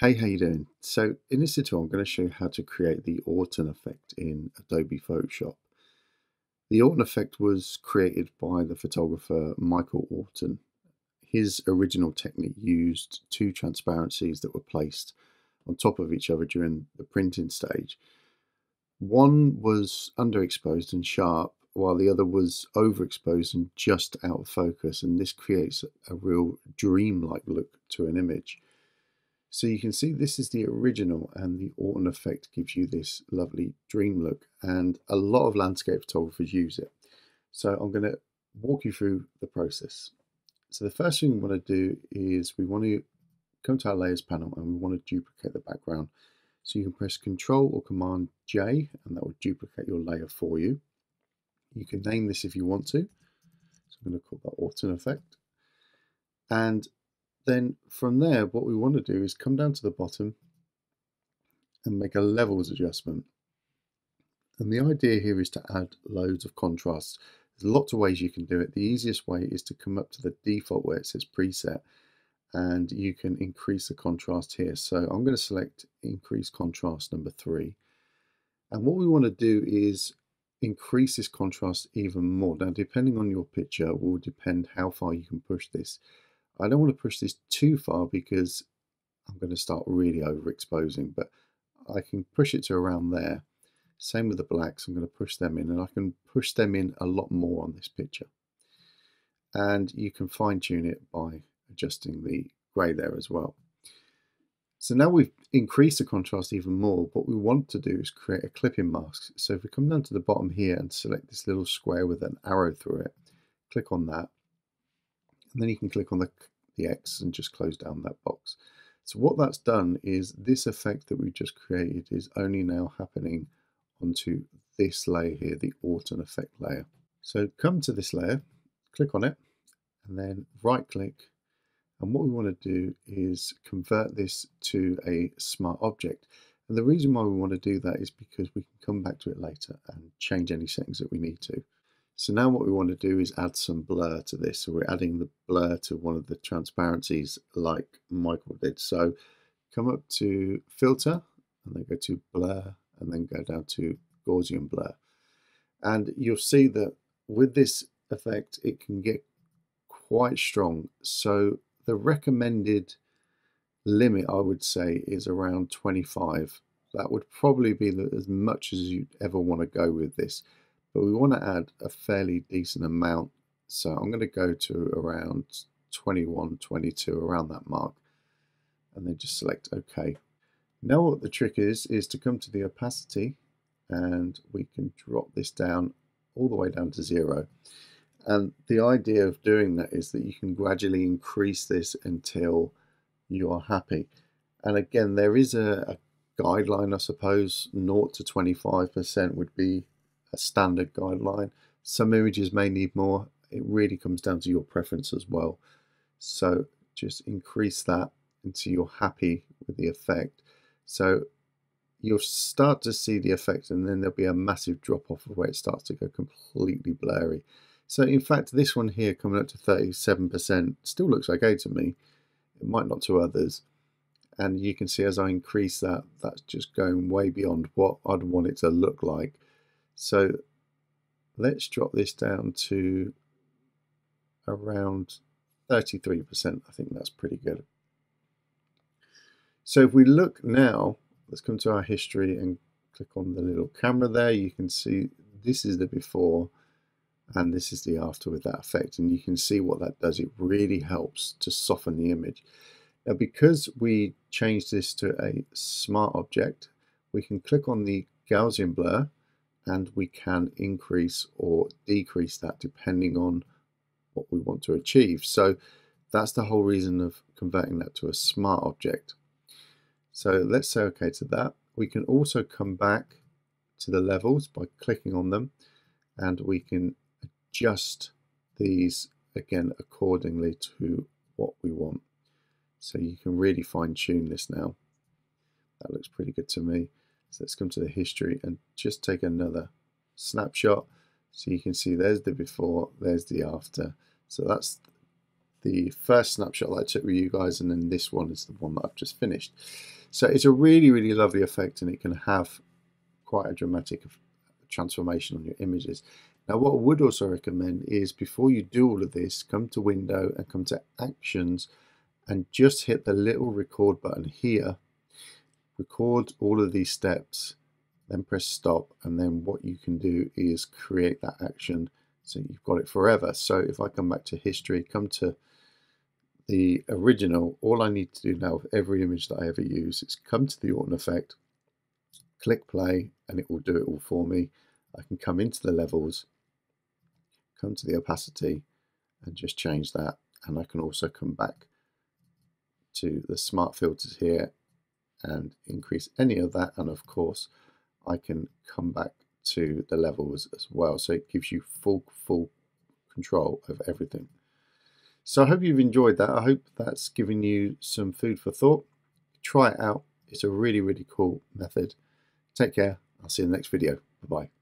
Hey, how you doing? So in this tutorial, I'm going to show you how to create the Orton effect in Adobe Photoshop. The Orton effect was created by the photographer Michael Orton. His original technique used two transparencies that were placed on top of each other during the printing stage. One was underexposed and sharp, while the other was overexposed and just out of focus, and this creates a real dreamlike look to an image. So you can see this is the original and the Orton effect gives you this lovely dream look and a lot of landscape photographers use it. So I'm going to walk you through the process. So the first thing we want to do is we want to come to our layers panel and we want to duplicate the background. So you can press Control or Command J and that will duplicate your layer for you. You can name this if you want to. So I'm going to call that Orton effect. And then from there, what we want to do is come down to the bottom and make a levels adjustment. And the idea here is to add loads of contrast. There's lots of ways you can do it. The easiest way is to come up to the default where it says preset and you can increase the contrast here. So I'm going to select increase contrast number three. And what we want to do is increase this contrast even more. Now, depending on your picture will depend how far you can push this. I don't want to push this too far because I'm going to start really overexposing, but I can push it to around there. Same with the blacks, I'm going to push them in and I can push them in a lot more on this picture. And you can fine tune it by adjusting the grey there as well. So now we've increased the contrast even more, what we want to do is create a clipping mask. So if we come down to the bottom here and select this little square with an arrow through it, click on that, and then you can click on the, the X and just close down that box. So what that's done is this effect that we just created is only now happening onto this layer here, the Orton effect layer. So come to this layer, click on it, and then right click. And what we want to do is convert this to a smart object. And the reason why we want to do that is because we can come back to it later and change any settings that we need to. So now what we want to do is add some blur to this. So we're adding the blur to one of the transparencies like Michael did. So come up to filter and then go to blur and then go down to Gaussian blur. And you'll see that with this effect, it can get quite strong. So the recommended limit, I would say, is around 25. That would probably be as much as you'd ever want to go with this but we want to add a fairly decent amount. So I'm going to go to around 21, 22, around that mark, and then just select OK. Now what the trick is, is to come to the opacity and we can drop this down all the way down to zero. And the idea of doing that is that you can gradually increase this until you are happy. And again, there is a, a guideline, I suppose, 0 to 25% would be a standard guideline. Some images may need more. It really comes down to your preference as well. So just increase that until you're happy with the effect. So you'll start to see the effect and then there'll be a massive drop off of where it starts to go completely blurry. So in fact, this one here coming up to 37% still looks okay to me. It might not to others. And you can see as I increase that, that's just going way beyond what I'd want it to look like. So let's drop this down to around 33%. I think that's pretty good. So if we look now, let's come to our history and click on the little camera there. You can see this is the before and this is the after with that effect. And you can see what that does. It really helps to soften the image. Now, because we changed this to a smart object, we can click on the Gaussian blur and we can increase or decrease that depending on what we want to achieve. So that's the whole reason of converting that to a smart object. So let's say OK to that. We can also come back to the levels by clicking on them and we can adjust these again accordingly to what we want. So you can really fine tune this now. That looks pretty good to me. So let's come to the history and just take another snapshot. So you can see there's the before, there's the after. So that's the first snapshot that I took with you guys, and then this one is the one that I've just finished. So it's a really, really lovely effect, and it can have quite a dramatic transformation on your images. Now, what I would also recommend is before you do all of this, come to Window and come to Actions and just hit the little record button here. Record all of these steps, then press stop, and then what you can do is create that action so you've got it forever. So if I come back to history, come to the original, all I need to do now with every image that I ever use is come to the Orton effect, click play, and it will do it all for me. I can come into the levels, come to the opacity, and just change that. And I can also come back to the smart filters here and increase any of that. And of course, I can come back to the levels as well. So it gives you full, full control of everything. So I hope you've enjoyed that. I hope that's given you some food for thought. Try it out. It's a really, really cool method. Take care. I'll see you in the next video. Bye-bye.